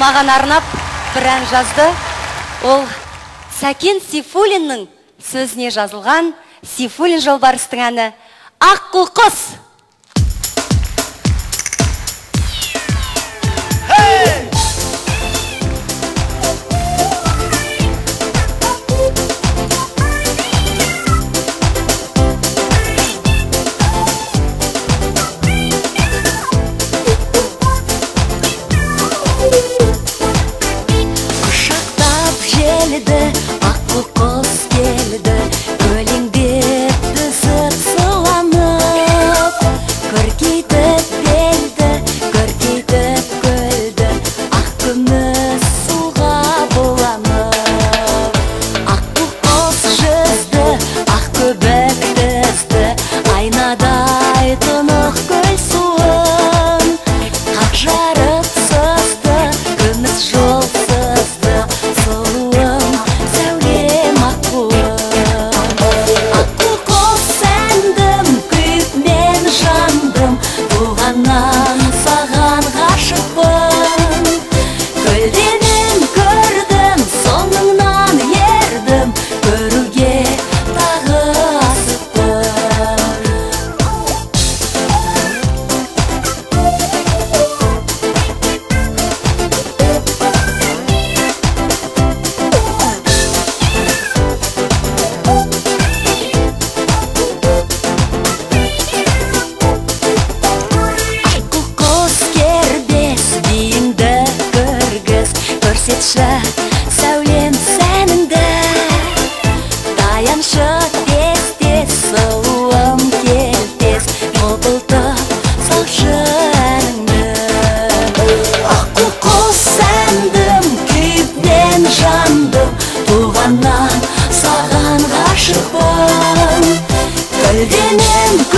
маған арнап бір ән жазды. Ол сәкен сейфуллиннің сөзіне жазылған сейфуллин жолбарыстың әні аққу құс 对，она. 在惦念。